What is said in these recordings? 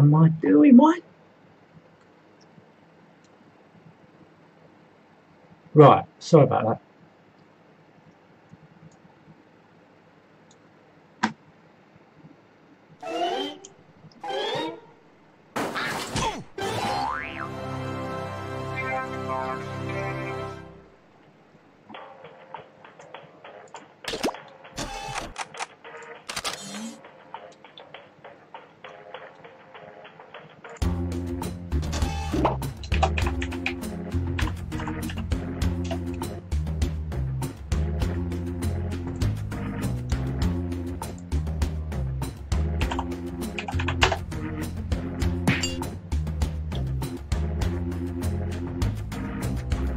am I doing? What? Right, sorry about that.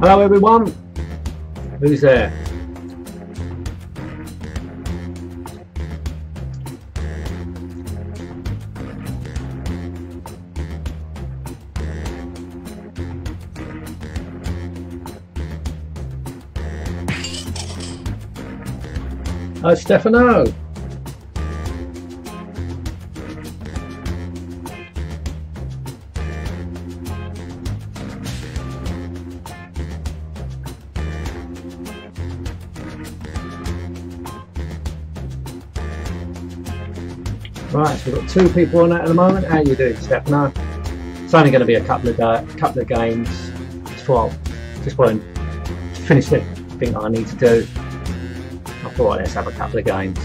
Hello everyone. Who's there? Hi Stefano. Two people on that at the moment. How you doing, Stefano? It's only going to be a couple of uh, couple of games. Just just want to finish the thing I need to do. I thought let's have a couple of games.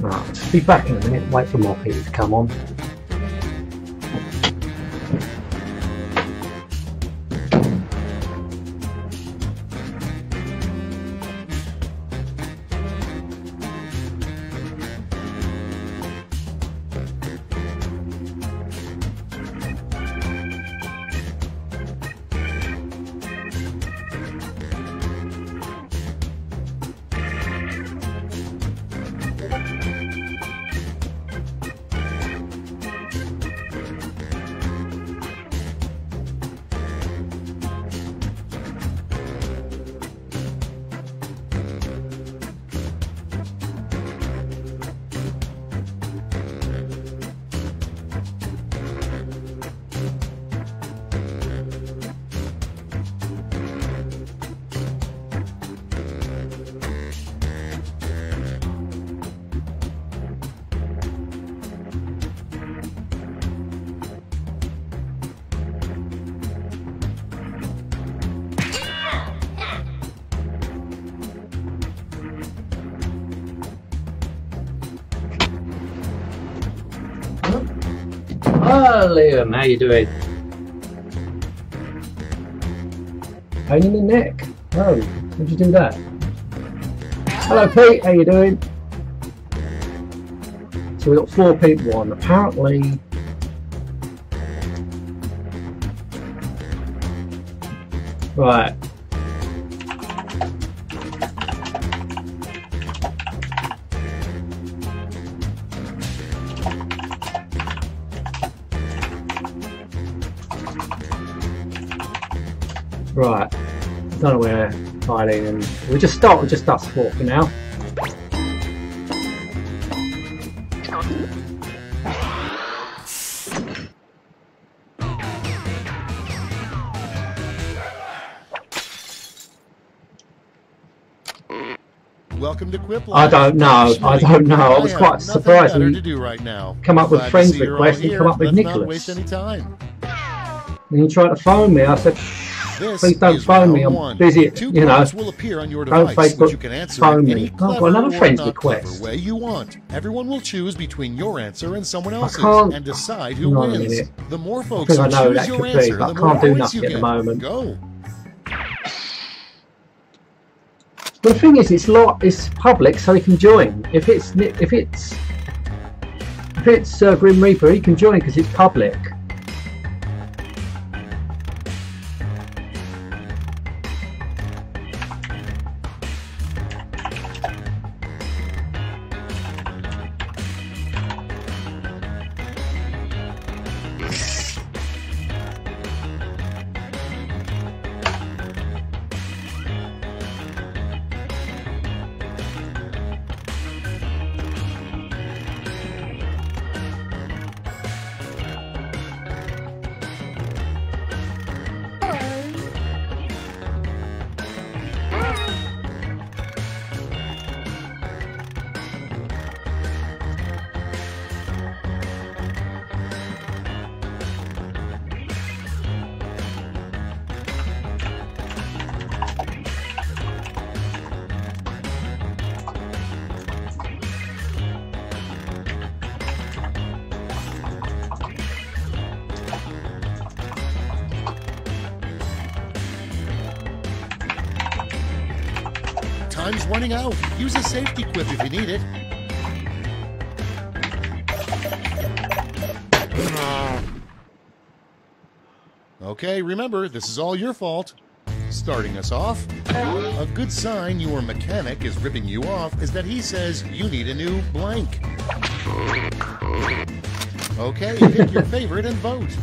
Right, be back in a minute. Wait for more people to come on. How you doing? Pain in the neck. Oh, how'd you do that? Hello, Pete. How you doing? So we've got four people on. Apparently. Right. We'll just start with just us four for now. Welcome to Quip I don't know. I don't know. I was quite surprised when to you do right now. come up with friends requests and come up with Let's not Nicholas. waste any time. When you tried to phone me, I said, This please don't phone me. I'm one. busy. Two You know, will appear on your don't device, Facebook you can answer phone me. any Oh, well, clever another friend's clever request. way you want. Everyone will choose between your answer and someone else's can't- and decide who wins. The more I folks think who I know choose that your could be, the I more can't do points nothing at the moment. Go. But the thing is, it's lot. It's public, so he can join. If it's if it's if it's uh, Grim Reaper, he can join because it's public. Remember, this is all your fault. Starting us off, a good sign your mechanic is ripping you off is that he says you need a new blank. Okay, pick your favorite and vote.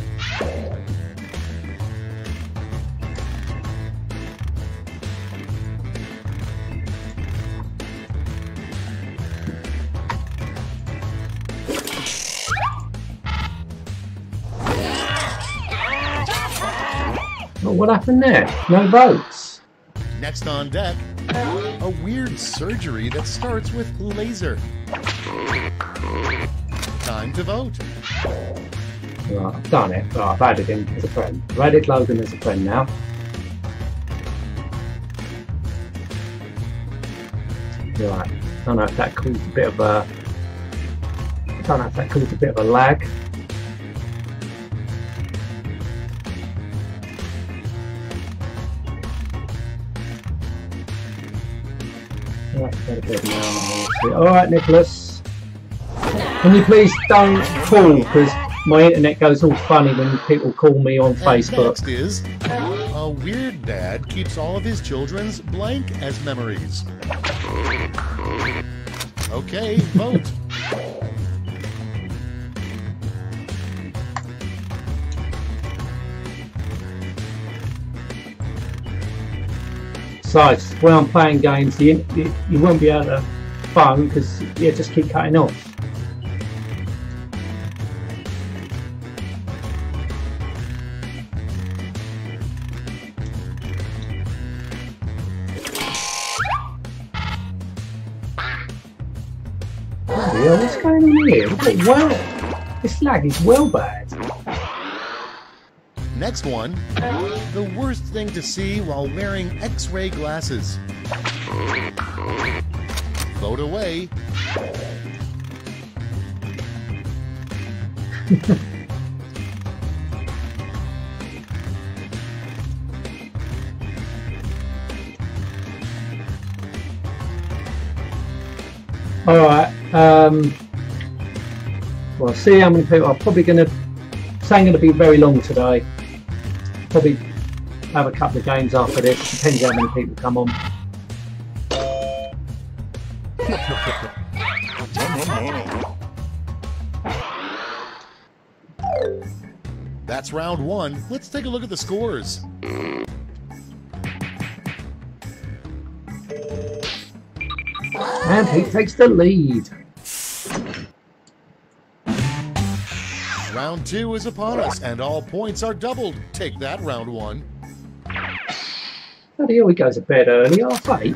What happened there? No votes. Next on deck, a weird surgery that starts with laser. Time to vote. Right, I've done it. Right, I've added him as a friend. I've added Logan as a friend now. Right. I don't know if that caused a bit of a. I don't know if that caused a bit of a lag. Right, better get now. All right, Nicholas. Can you please don't call because my internet goes all funny when people call me on Facebook. next is a weird dad keeps all of his children's blank as memories. Okay, vote. Besides, when I'm playing games, you, you, you won't be able to phone because you just keep cutting off. Bloody hell, what's going on here? Well, this lag is well bad. Next one, the worst thing to see while wearing X-ray glasses. Vote away. All right. Um, well, see how many people. I'm probably going to. Ain't going to be very long today. Probably have a couple of games after this. Depends how many people come on. That's round one. Let's take a look at the scores. And he takes the lead. Round two is upon us, and all points are doubled. Take that, round one. Bloody hell, he goes to bed early, half eight.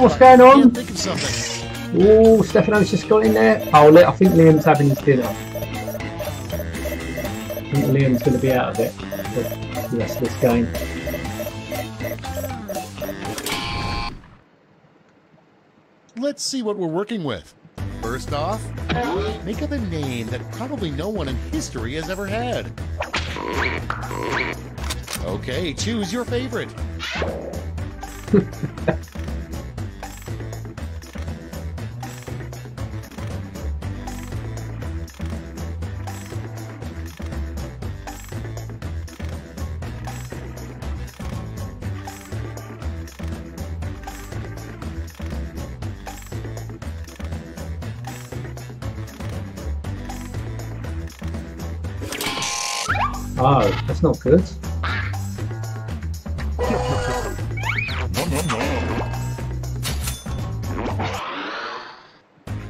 Safety. What's going on? Can't think of something. Oh, Stefano's just got in there. Oh, Li- I think Liam's having his dinner. I think Liam's going to be out of it for the rest of this game. Let's see what we're working with. First off, make up a name that probably no one in history has ever had. Okay, choose your favorite. that's not good.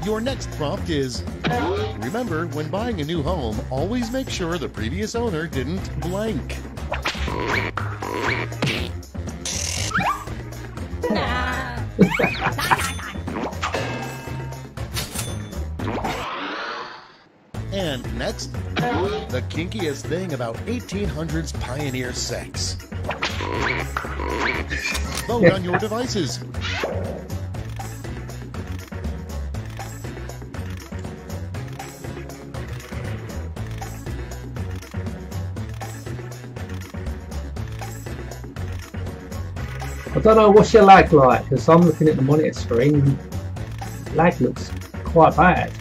Your next prompt is Remember, when buying a new home, always make sure the previous owner didn't blank. Kinkiest thing about 1800s pioneer sex. Vote on your devices. I don't know what's your lag like because I'm looking at the monitor screen. Lag looks quite bad.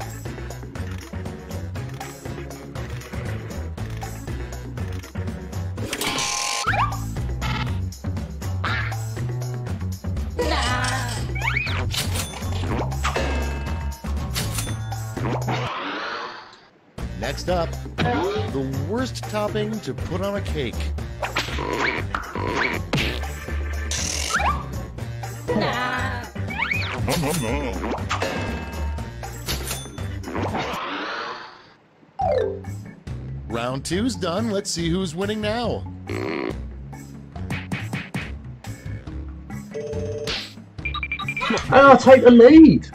To put on a cake. Round two's done. Let's see who's winning now. I'll take the lead.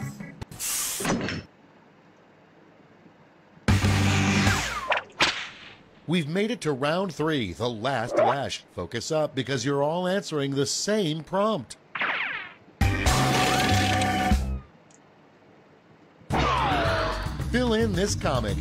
We've made it to round three, the last lash. Focus up because you're all answering the same prompt. Fill in this comic.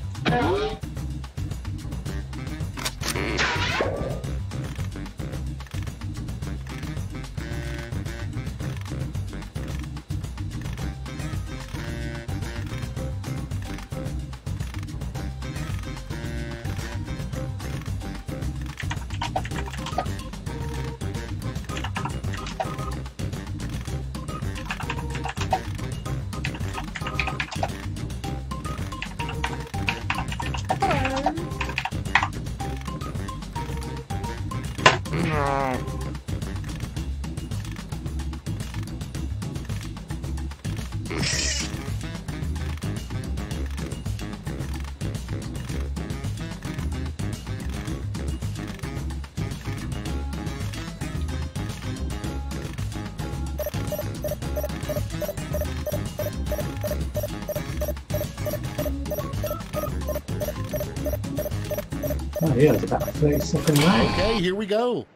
Yeah, it's about 30 second lag. Okay, here we go.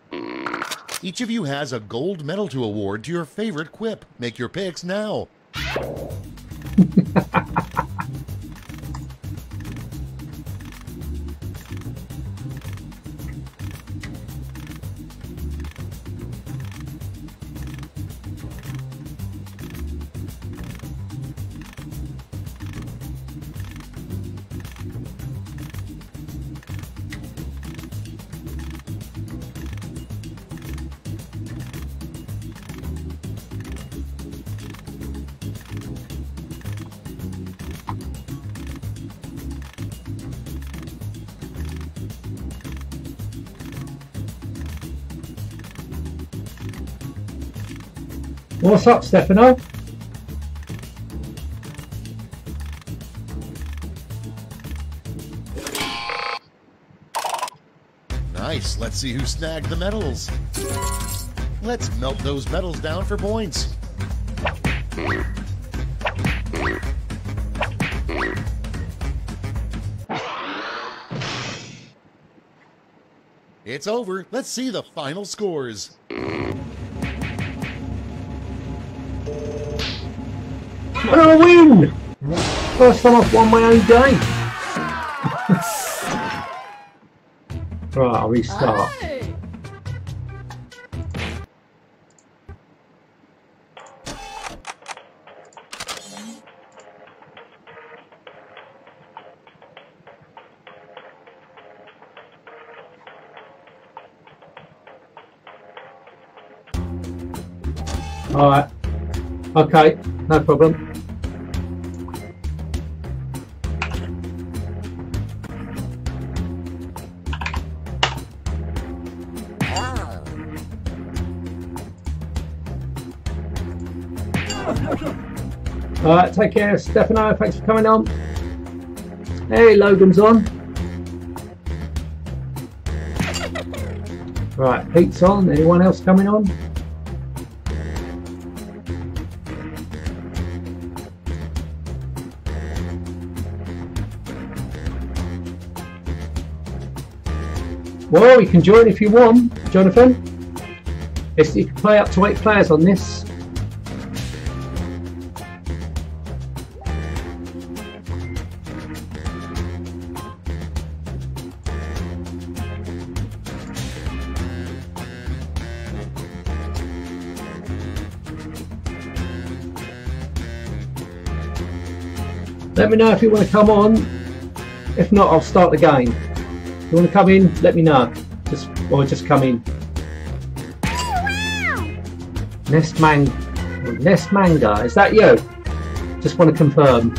Each of you has a gold medal to award to your favorite quip. Make your picks now. What's up, Stefano? Nice. Let's see who snagged the medals. Let's melt those medals down for points. It's over. Let's see the final scores. And I win! First time I've won my own game. right, I'll restart. Okay, no problem. Alright, take care Stefano, thanks for coming on. Hey, Logan's on. Right, Pete's on, anyone else coming on? Well, you can join if you want, Jonathan. It's, you can play up to eight players on this. Let me know if you want to come on. If not, I'll start the game. You want to come in, let me know. Just or just come in. Nest Mang Nest Manga, is that you? Just want to confirm.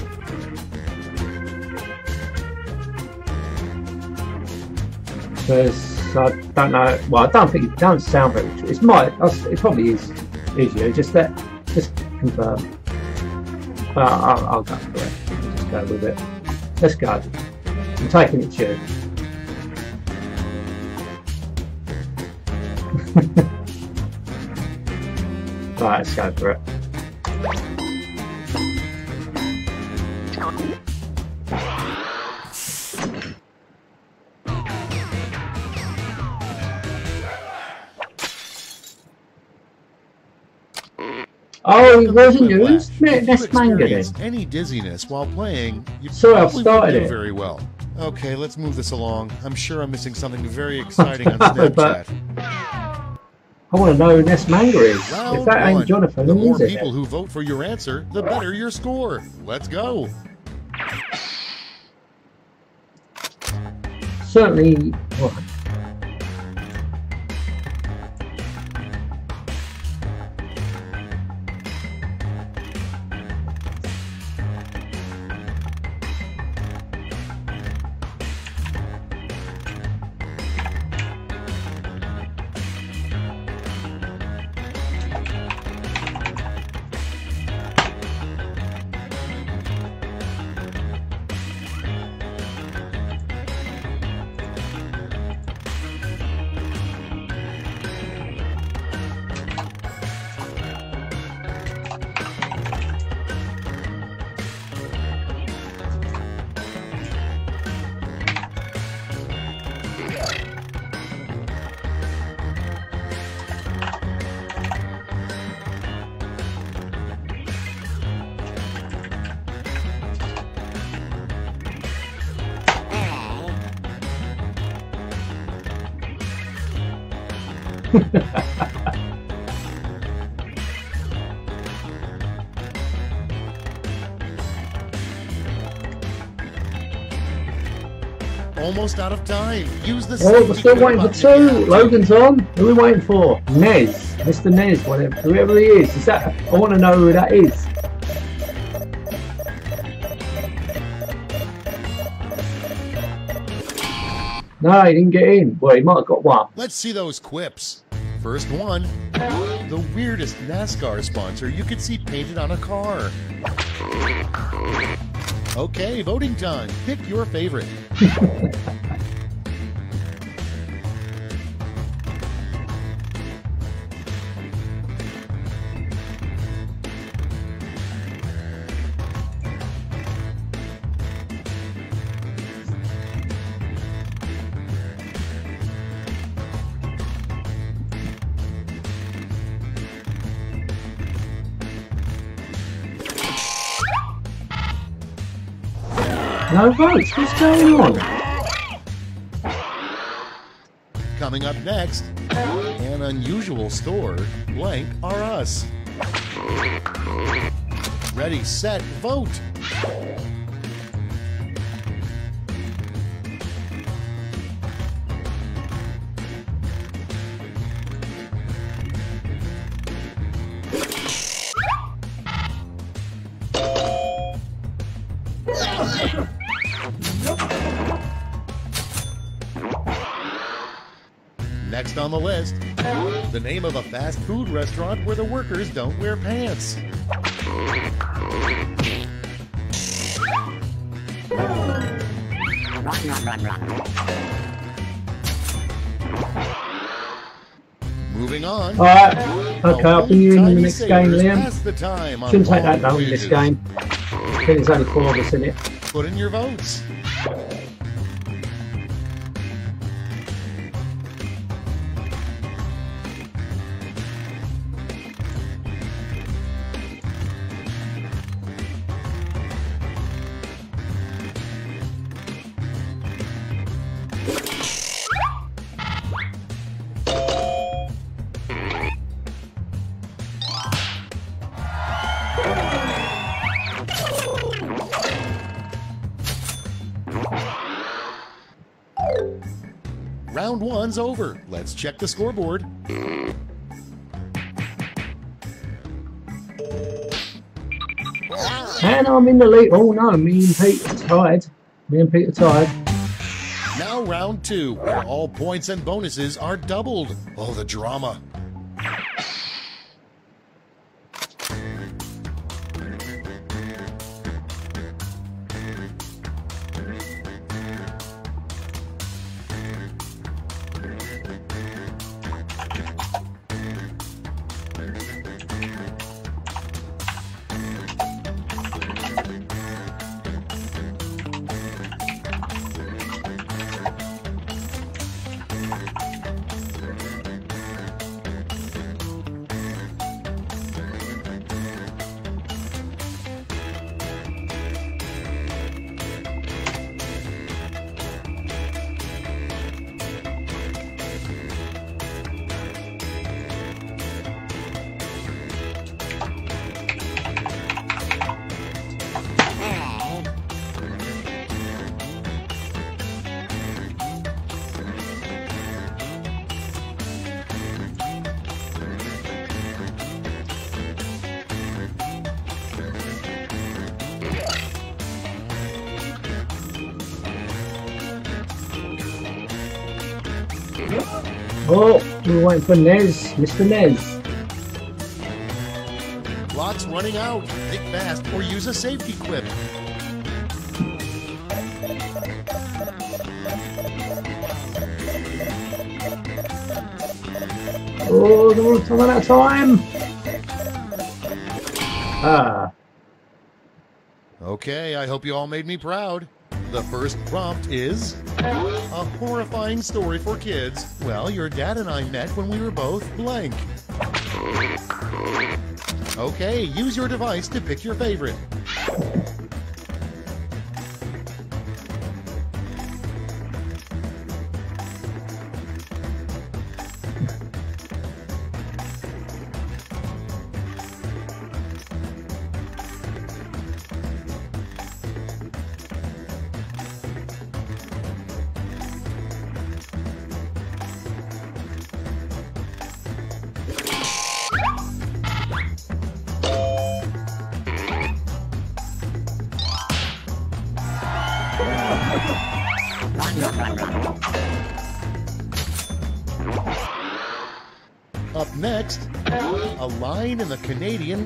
Because I don't know. Well, I don't think it don't sound very true. It might. It probably is. Is you? Just that. Just confirm. Well, I'll, I'll go for it. Just go with it. Let's go. I'm taking it to you. right, let's go for it. Oh, it wasn't used? That's manga any dizziness while playing, you Sorry, I've probably started won't do it. very well. Okay, let's move this along. I'm sure I'm missing something very exciting on know, but- Snapchat. I want to know who Nest Manga is. Round if that ain't one. Jonathan, the more is it? people who vote for your answer, the better your score. Let's go. Certainly. Well, Almost out of time. Use the Oh, we're still waiting for two. Logan's on. Who are we waiting for? Nez. Mr. Nez, whatever, whoever he is. Is that? I want to know who that is. No, he didn't get in. Well, he might have got one. Let's see those quips. First one. The weirdest NASCAR sponsor you could see painted on a car. Okay, voting time. Pick your favorite. No votes. What's going on? Coming up next, an unusual store. Blank are us. Ready, set, vote. On the list, the name of a fast food restaurant where the workers don't wear pants. Moving on. Alright, okay, I'll be you in the next game, Liam. pass the time Shouldn't take that long in this game. I think there's only four of us in it. Put in your votes. One's over. Let's check the scoreboard. And I'm in the lead. Oh no, me and Pete are tied. Me and Pete are tied. Now round two, where all points and bonuses are doubled. Oh, the drama. We're for Nez, Mr. Nez. Clock's running out. Think fast or use a safety quip. Oh, we're running out of time. Ah, Okay, I hope you all made me proud. The first prompt is a horrifying story for kids. Well, your dad and I met when we were both blank. Okay, use your device to pick your favorite.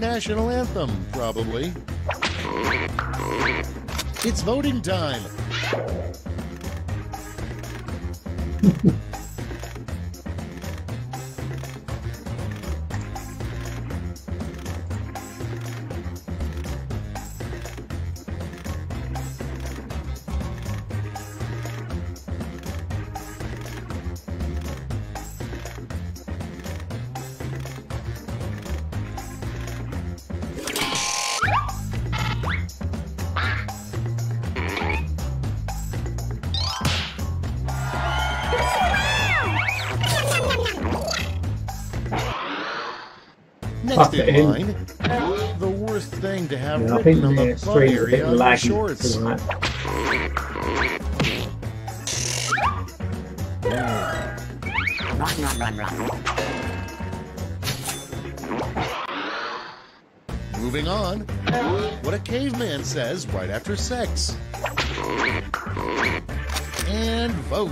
National anthem, probably. It's voting time. Next it in in. line, the worst thing to have yeah, written on the the butt stream's a bit area of your laggy shorts. tonight. Moving on, what a caveman says right after sex. And vote.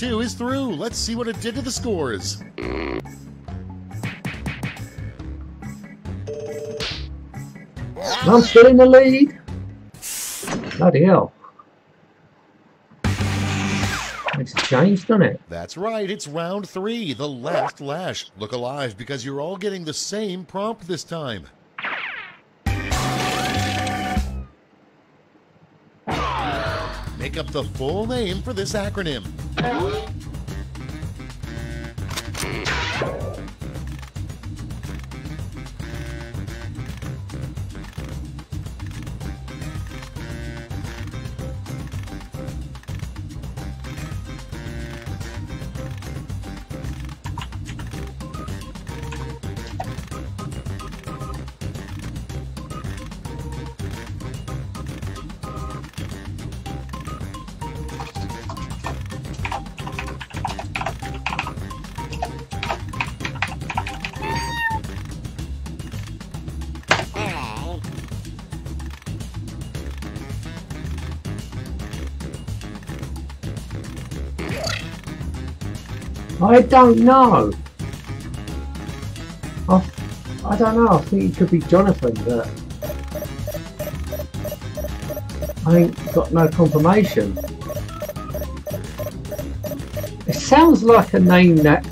Round two is through. Let's see what it did to the scores. I'm still in the lead. Bloody hell. Makes a change, doesn't it? That's right, it's round three, the last lash. Look alive because you're all getting the same prompt this time. Make up the full name for this acronym. Huh? I don't know. I, I don't know. I think it could be Jonathan, but I ain't got no confirmation. It sounds like a name that,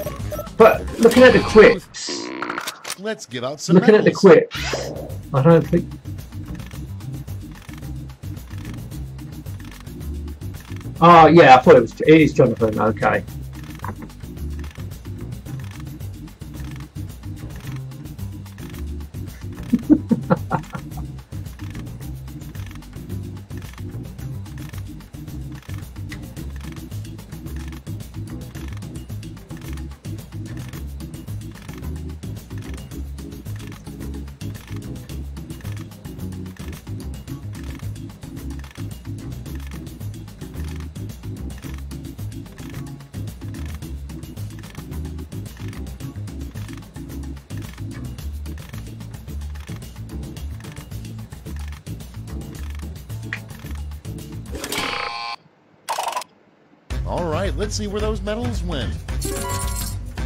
but looking at the quips, Let's give out some looking at the quips, I don't think. Oh yeah, I thought it was. It is Jonathan. Okay. Let's see where those medals went.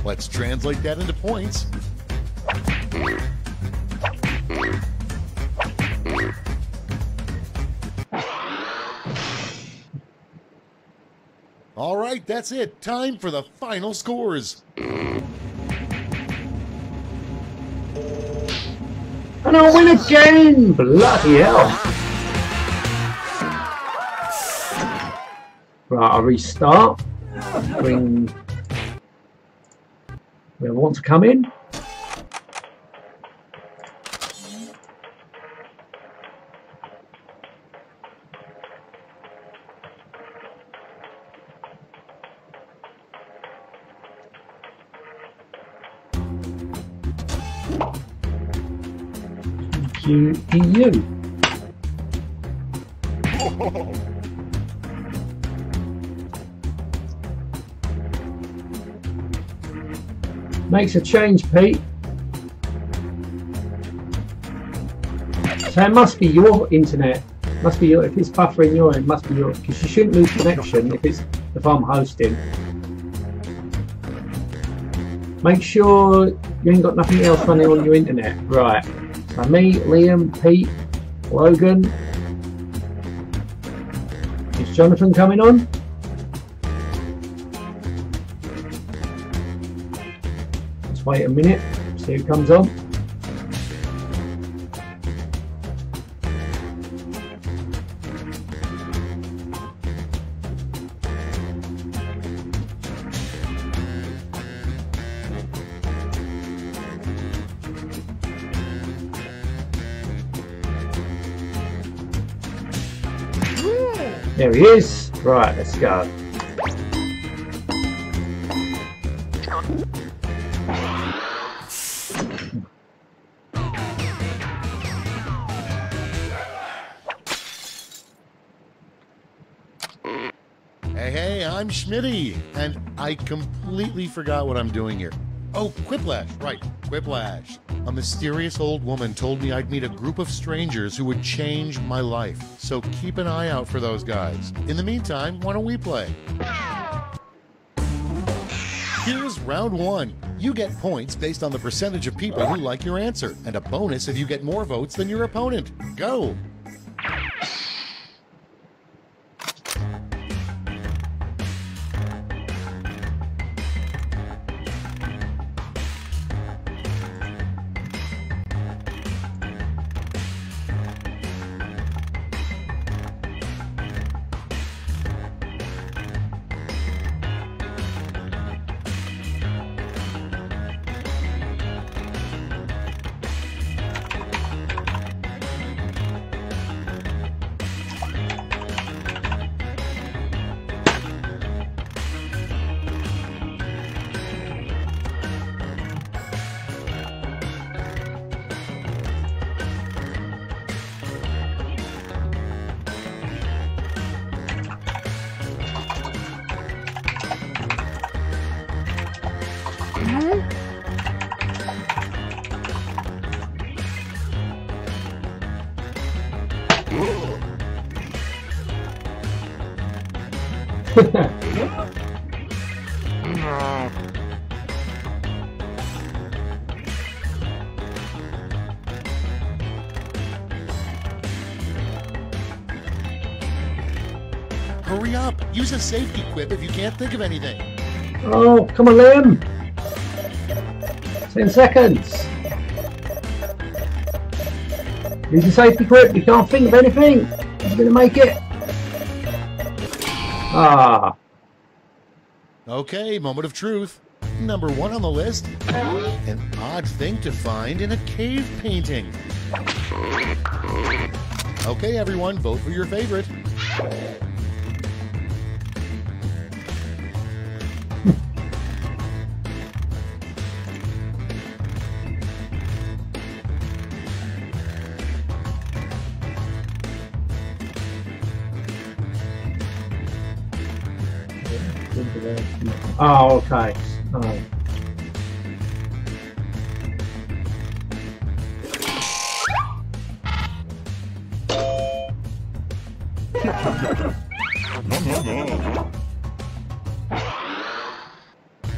Let's translate that into points. All right, that's it. Time for the final scores. And I'll win again! Bloody hell! Right, I'll restart. Bring whoever wants to come in. Q Makes a change, Pete. So it must be your internet. Must be your. If it's buffering your, it must be yours because you shouldn't lose connection if it's if I'm hosting. Make sure you ain't got nothing else running on your internet. Right. So me, Liam, Pete, Logan. Is Jonathan coming on? Wait a minute, see who comes on. There he is. Right, let's go. Schmitty, and I completely forgot what I'm doing here. Oh, Quiplash, right, Quiplash. A mysterious old woman told me I'd meet a group of strangers who would change my life. So keep an eye out for those guys. In the meantime, why don't we play? Here's round one. You get points based on the percentage of people who like your answer, and a bonus if you get more votes than your opponent. Go! Hurry up! Use a safety quip if you can't think of anything. oh, come on, Liam. Ten seconds. Use your safety quip. You can't think of anything. You're going to make it. Ah. Okay, moment of truth. Number one on the list an odd thing to find in a cave painting. Okay, everyone, vote for your favorite. Oh, okay. Oh.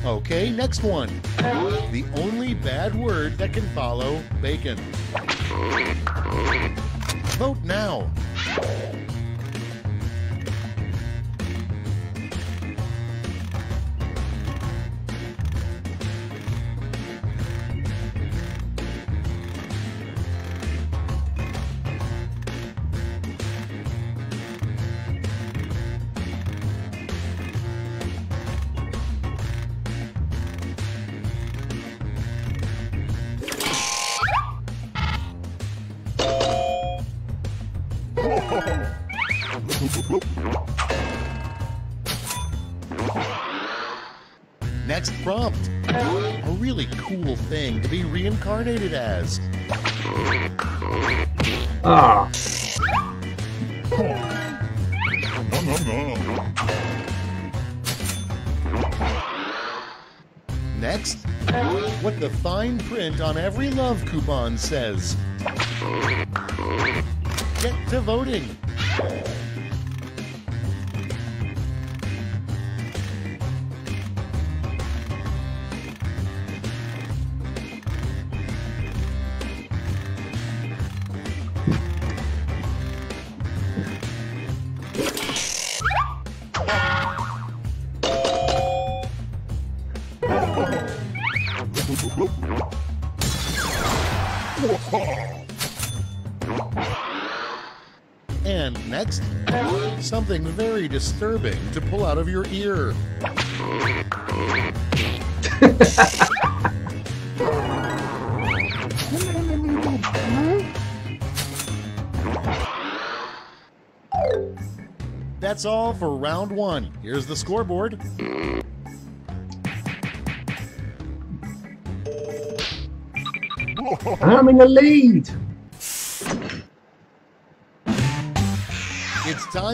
Okay, next one. The only bad word that can follow bacon. Vote now. Next prompt. A really cool thing to be reincarnated as. Ah. Next, what the fine print on every love coupon says. Get to voting. Something very disturbing to pull out of your ear. That's all for round one. Here's the scoreboard. I'm in the lead.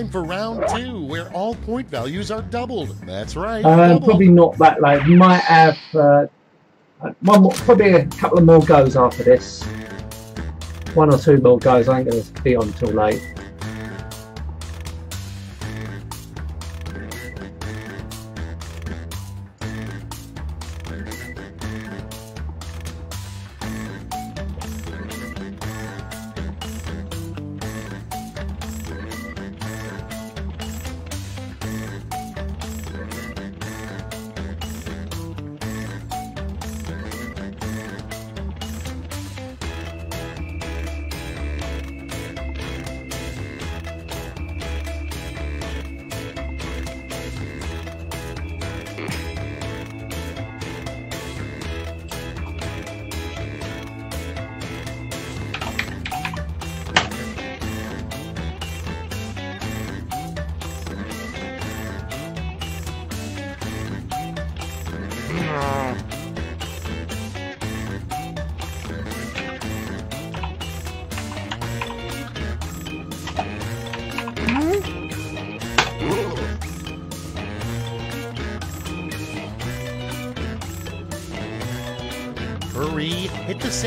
Time for round two, where all point values are doubled. That's right. Um, doubled. probably not that late. Might have uh, one more, probably a couple of more goes after this. One or two more goes. I ain't going to be on till late.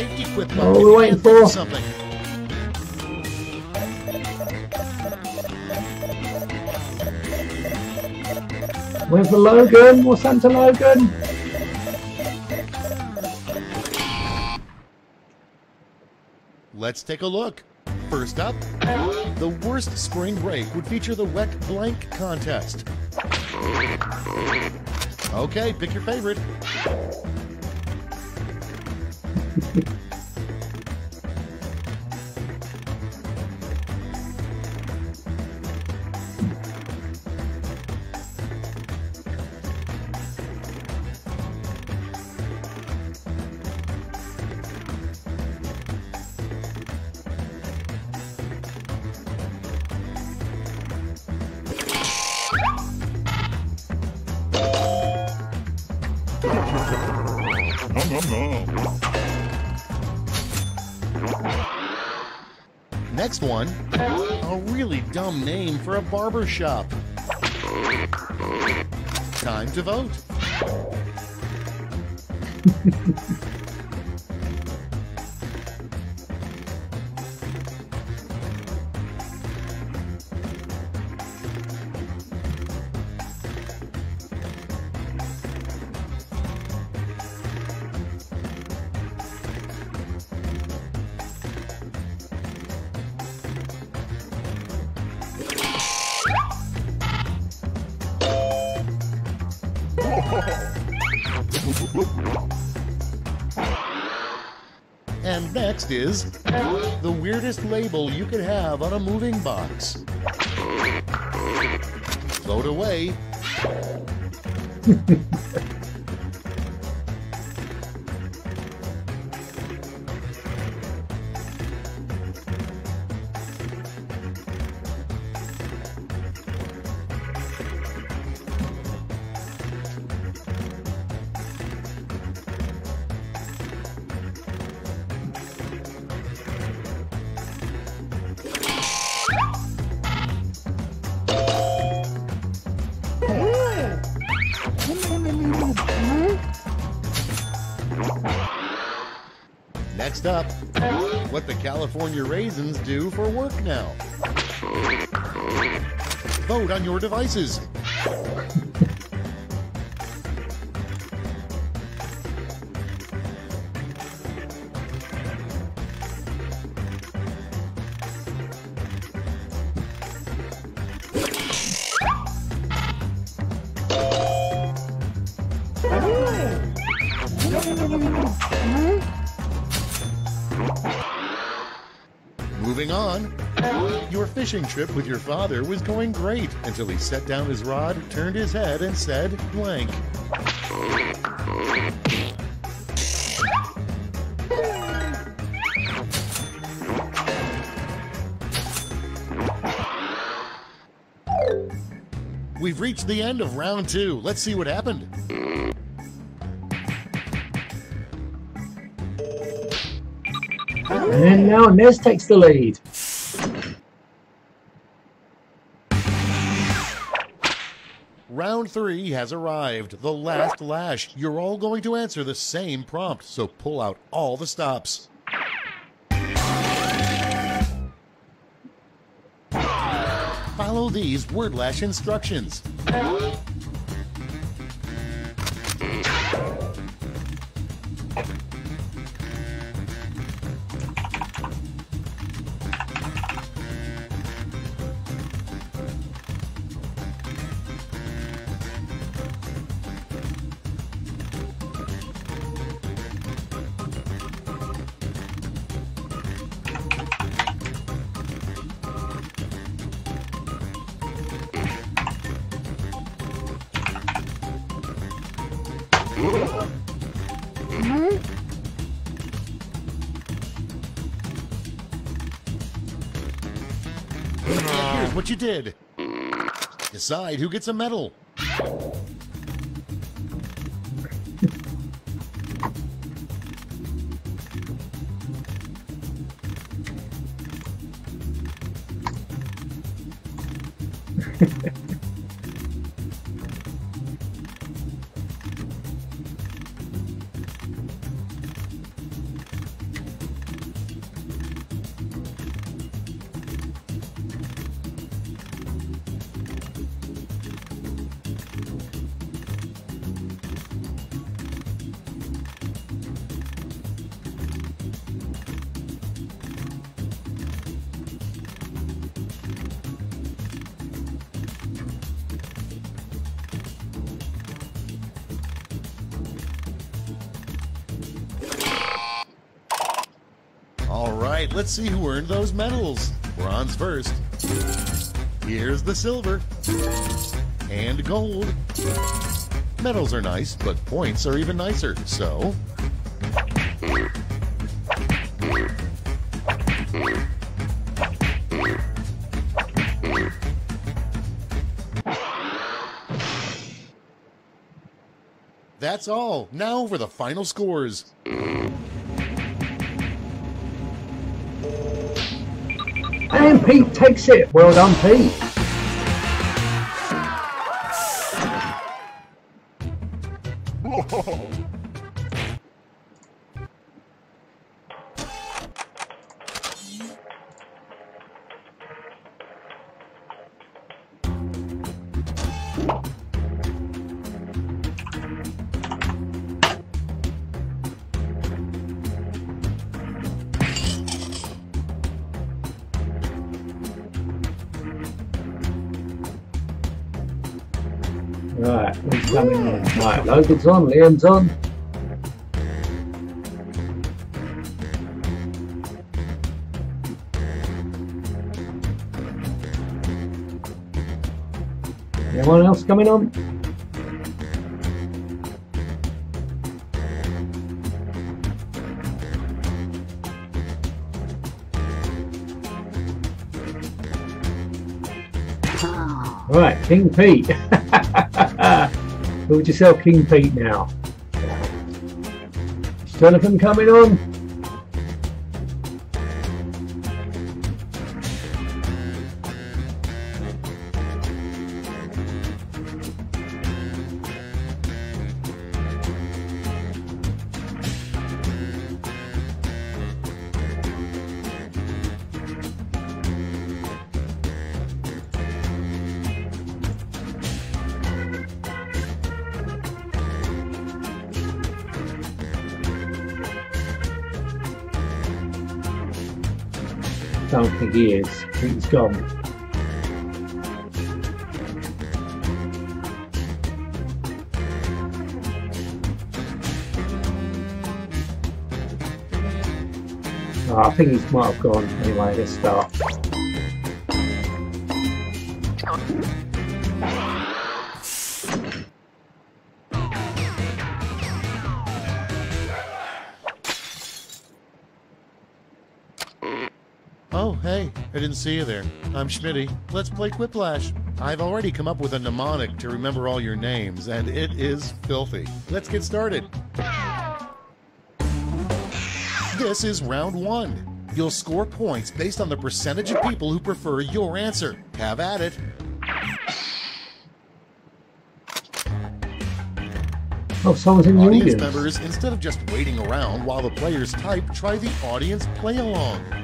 Safety. Oh, we're waiting can't think of for- something. Where's the Logan? What's happened to Logan? Let's take a look. First up, the worst spring break would feature the wet blank contest. Okay, pick your favorite. Name for a barber shop. Time to vote. Next is the weirdest label you could have on a moving box. Float away. the California Raisins do for work now. Vote on your devices. Fishing trip with your father was going great until he set down his rod, turned his head, and said blank. We've reached the end of round two. Let's see what happened. And now Nez takes the lead. Three has arrived. The last lash. You're all going to answer the same prompt, so pull out all the stops. Follow these word lash instructions. You did. Decide who gets a medal. Let's see who earned those medals. Bronze first. Here's the silver. And gold. Medals are nice, but points are even nicer. So, that's all. Now for the final scores. And Pete takes it. Well done, Pete. Logan's on, Liam's on. Anyone else coming on? Right, King Pete. Who would you sell King Pete now? Is Jonathan coming on? Think he's gone. Oh, I think he might have gone anyway. Let's start. Oh, hey, I didn't see you there. I'm Schmitty. Let's play Quiplash. I've already come up with a mnemonic to remember all your names, and it is filthy. Let's get started. This is round one. You'll score points based on the percentage of people who prefer your answer. Have at it. Oh, someone's in the Audience audience. members, instead of just waiting around while the players type, try the audience play along.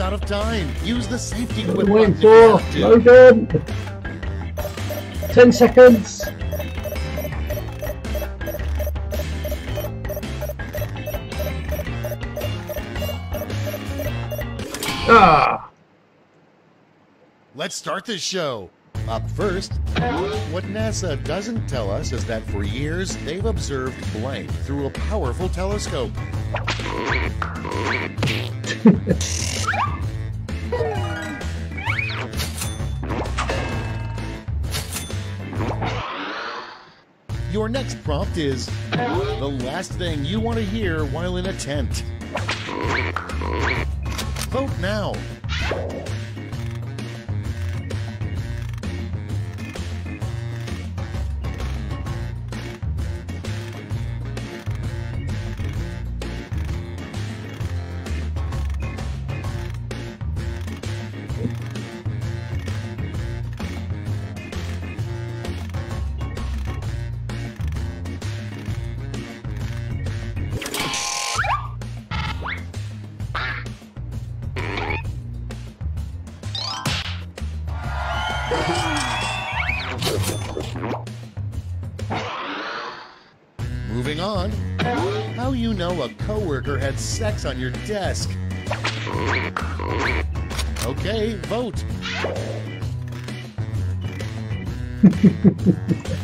Almost out of time. Use the safety What quit are we waiting button for? if you have to. Logan! Ten seconds! Ah! Let's start this show. Up first, what NASA doesn't tell us is that for years they've observed blank through a powerful telescope. Your next prompt is the last thing you want to hear while in a tent. Vote now. Had sex on your desk? Okay, vote.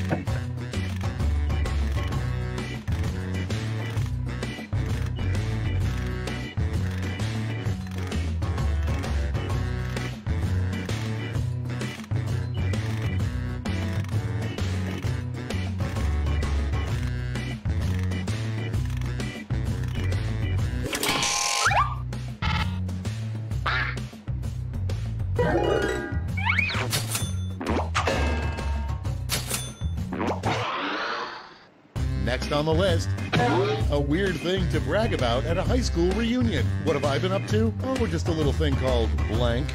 to brag about at a high school reunion. What have I been up to? Oh, just a little thing called blank.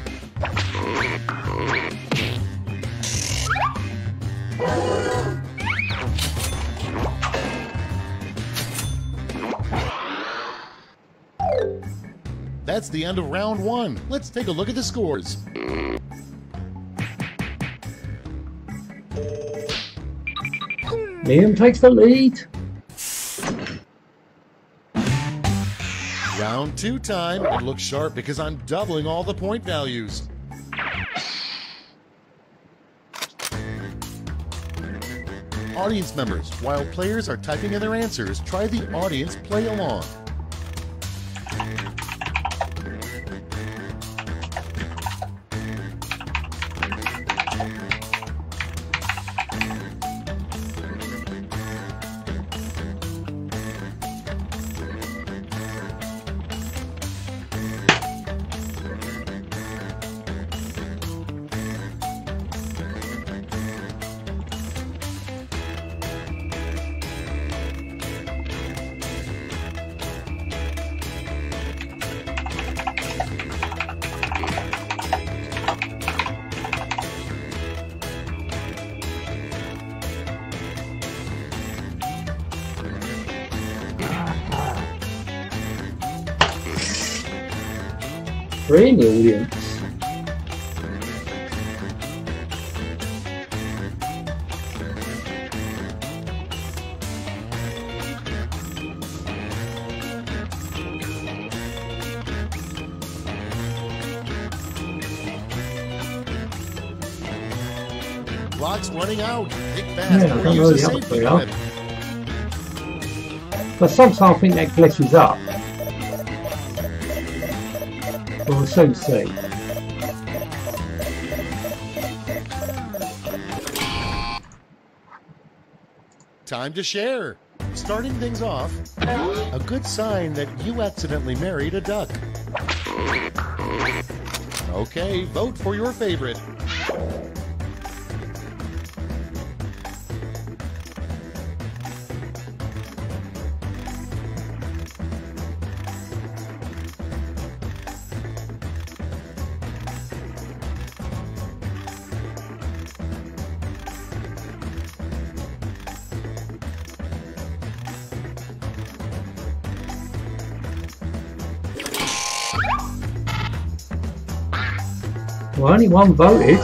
That's the end of round one. Let's take a look at the scores. Liam takes the lead. Two time. and look sharp because I'm doubling all the point values. Audience members, while players are typing in their answers, try the audience play along. Know a the other safety three are. But sometimes I think that glitches up. We'll soon see. Time to share. Starting things off, a good sign that you accidentally married a duck. Okay, vote for your favorite. Well, only one voted.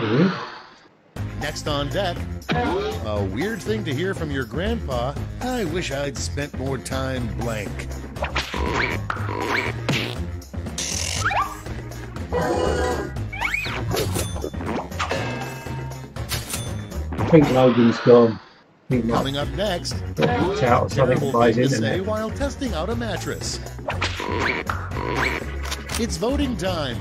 Weird. Next on deck, a weird thing to hear from your grandpa. I wish I'd spent more time blank. I think Logan's gone. Coming up next, Watch out something thing to say while testing out a mattress. It's voting time.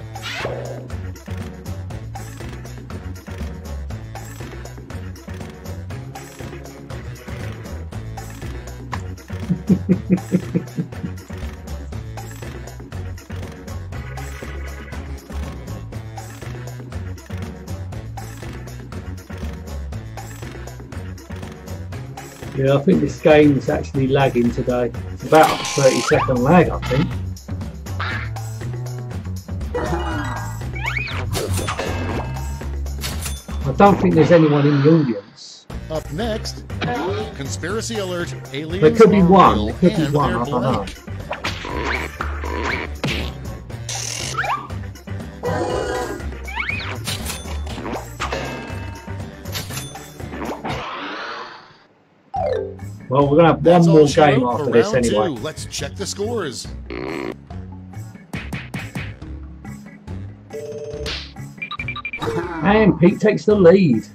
Yeah, I think this game is actually lagging today. It's about a 30 second lag, I think. I don't think there's anyone in the audience. Up next, conspiracy alert: aliens There could be one, there could be one, I don't know. Well, we're to have one That's all more game wrote for after this anyway. two. Let's check the scores. And Pete takes the lead.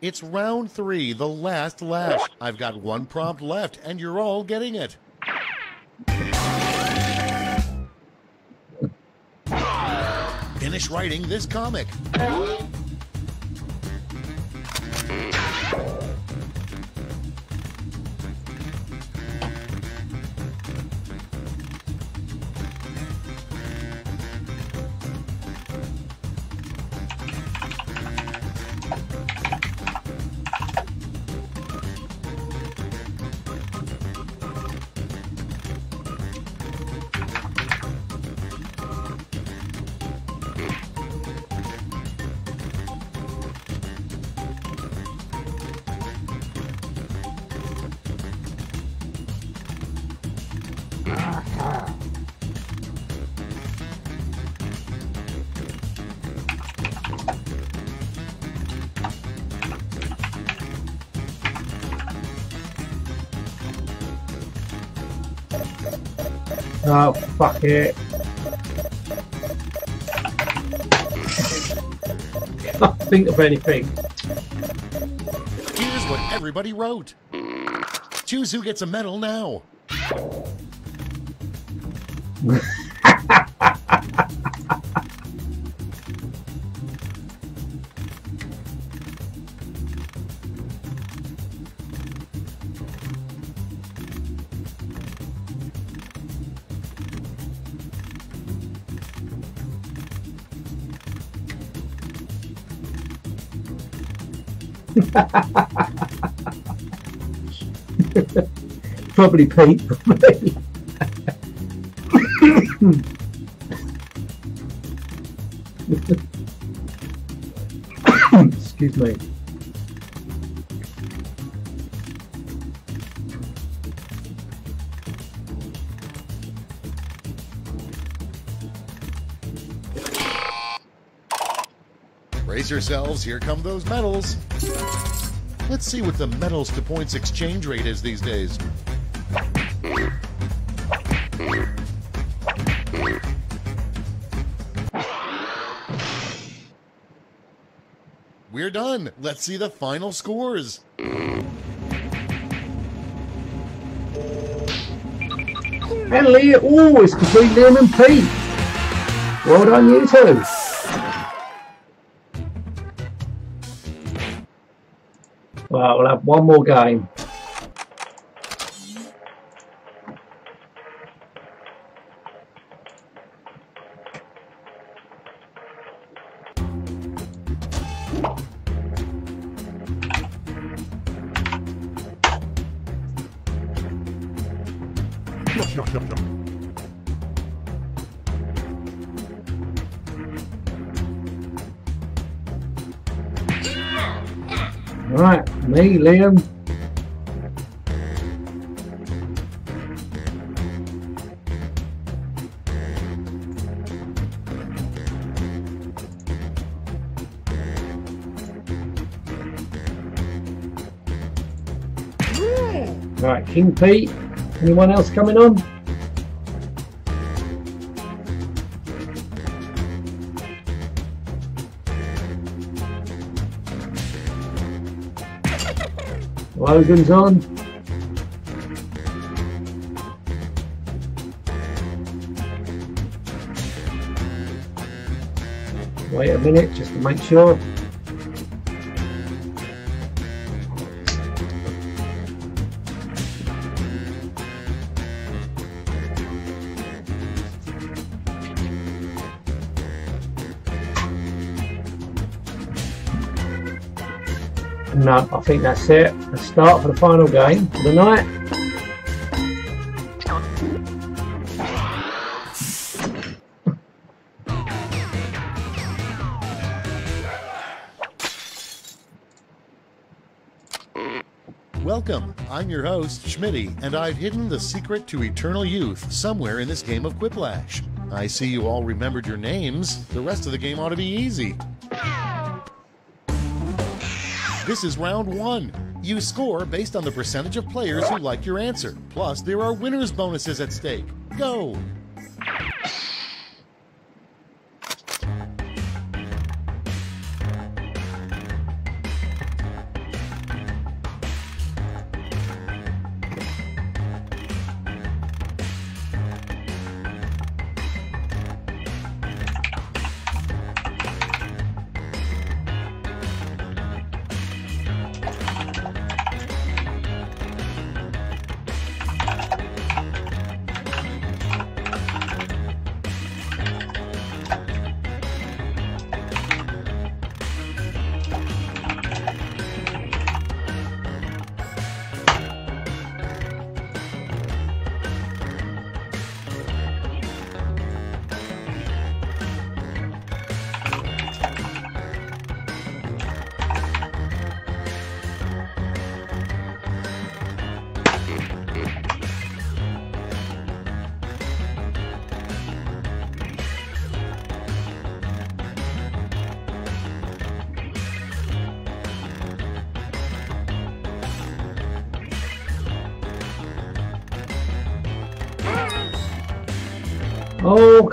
It's round three, the last lash. I've got one prompt left, and you're all getting it. Finish writing this comic. Oh, fuck it. Can't think of anything. Here's what everybody wrote. Choose who gets a medal now. Probably Pete. see what the medals to points exchange rate is these days. We're done. Let's see the final scores. And Lee, always and Pete. Well done, you two. Right, we'll have one more game. Hey, Liam. Right, King Pete. Anyone else coming on? Logan's on. Wait a minute just to make sure. Think that's it. Let's start for the final game for the night. Welcome. I'm your host, Schmitty, and I've hidden the secret to eternal youth somewhere in this game of Quiplash. I see you all remembered your names. The rest of the game ought to be easy. This is round one. You score based on the percentage of players who like your answer. Plus, there are winner's bonuses at stake. Go!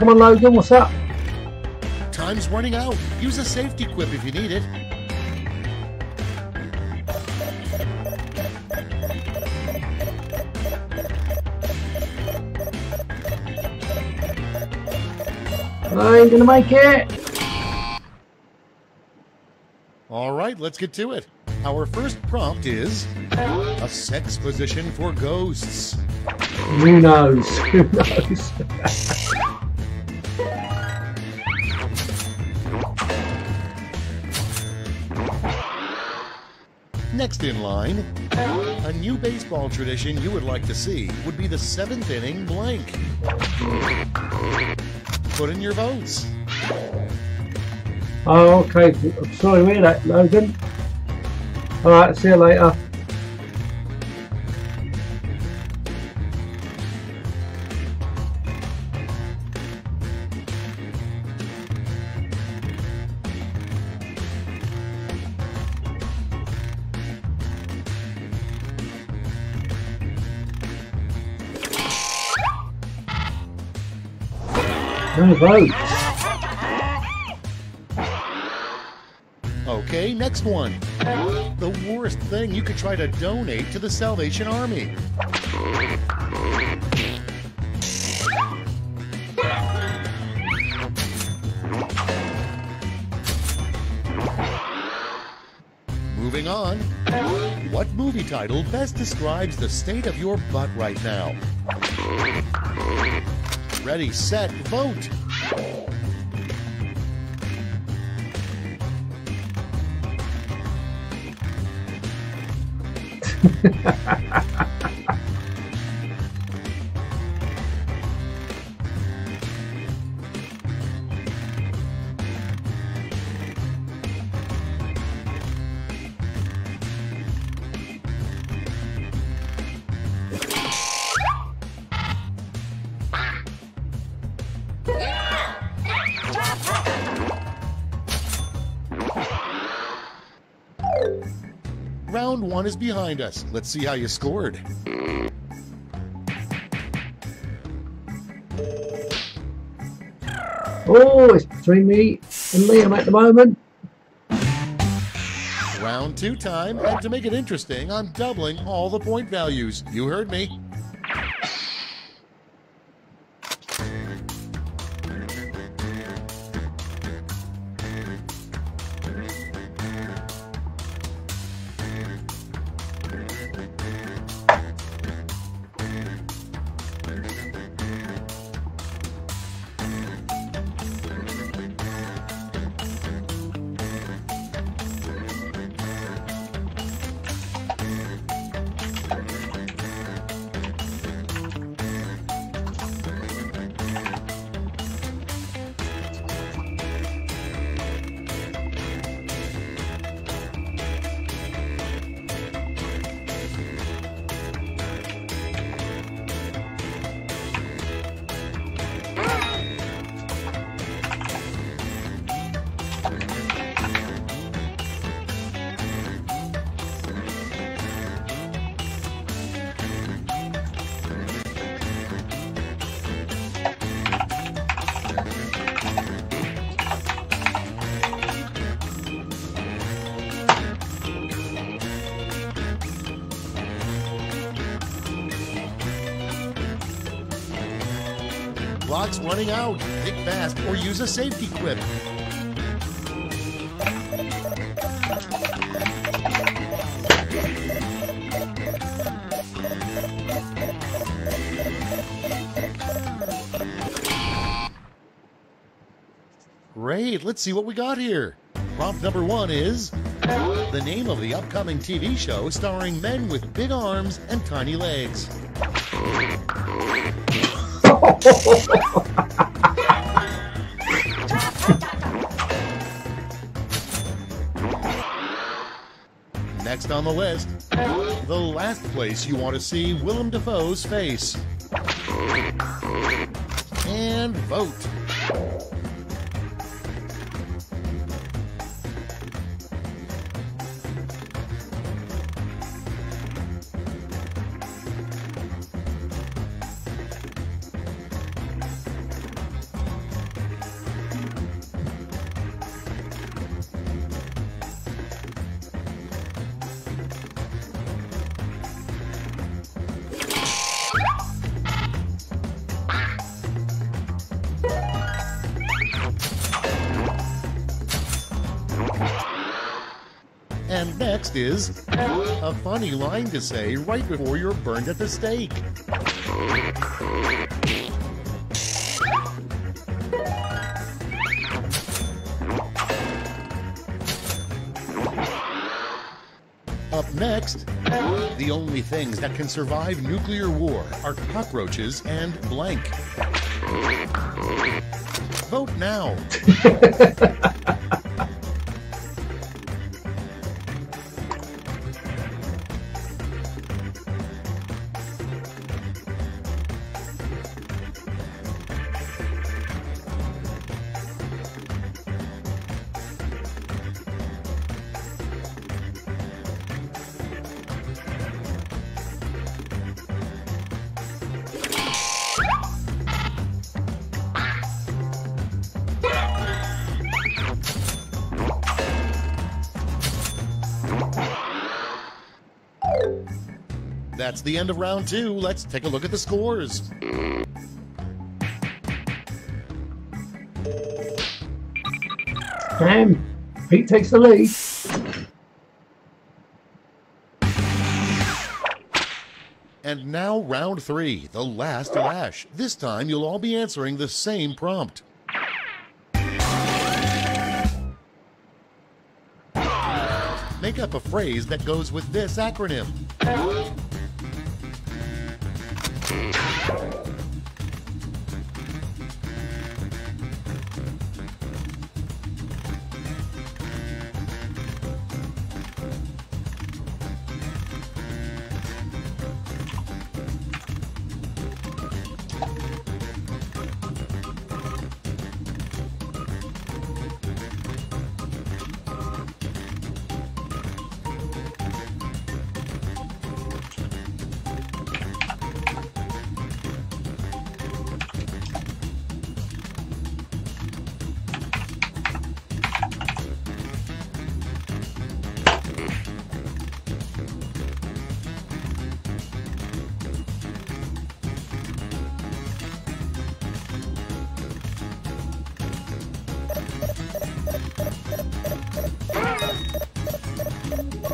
Come on, Logan, what's up? Time's running out. Use a safety quip if you need it. I ain't gonna make it. All right, let's get to it. Our first prompt is a sex position for ghosts. Who knows? Who knows? line, a new baseball tradition you would like to see would be the seventh inning blank. Put in your votes. oh, okay. Sorry hear that, Logan. Alright, see you later. Votes. Okay, next one. The worst thing you could try to donate to the Salvation Army. Moving on. What movie title best describes the state of your butt right now? Ready, set, vote. one is behind us. Let's see how you scored. Oh, it's between me and Liam at the moment. Round two time, and to make it interesting, I'm doubling all the point values. You heard me. Running out. Pick fast or use a safety quip. Great, let's see what we got here. Prompt number one is the name of the upcoming TV show starring men with big arms and tiny legs. Next on the list, the last place you want to see Willem Dafoe's face. And vote. Is a funny line to say right before you're burned at the stake. Up next, the only things that can survive nuclear war are cockroaches and blank. Vote now. the end of round two. Let's take a look at the scores. Damn, Pete takes the lead. And now round three, the last lash. This time you'll all be answering the same prompt. Make up a phrase that goes with this acronym.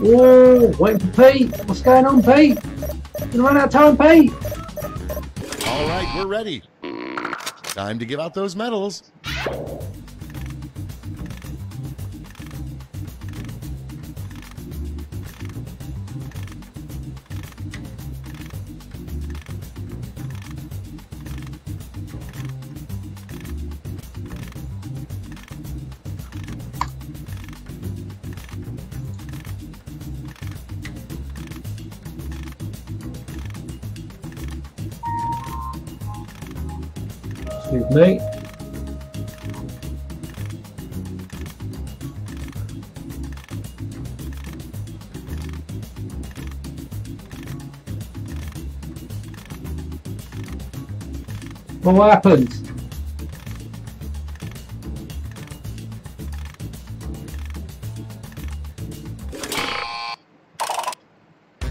Oh, waiting for Pete. What's going on, Pete? Gonna run out of time, Pete. All right, we're ready. Time to give out those medals. Well, what happened?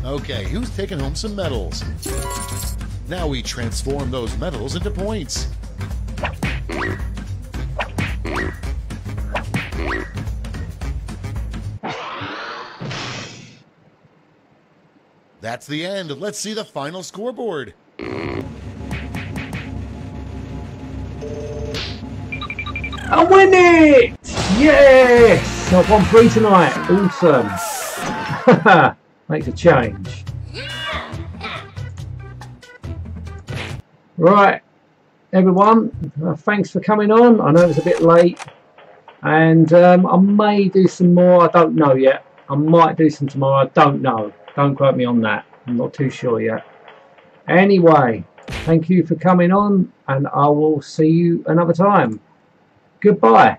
Okay, who's taking home some medals? Now we transform those medals into points. That's the end. Let's see the final scoreboard. I win it! Yes! I've won three tonight. Awesome. Makes a change. Right, everyone, uh, thanks for coming on. I know it's a bit late, and um, I may do some more. I don't know yet. I might do some tomorrow. I don't know. Don't quote me on that. I'm not too sure yet. Anyway, thank you for coming on, and I will see you another time. Goodbye.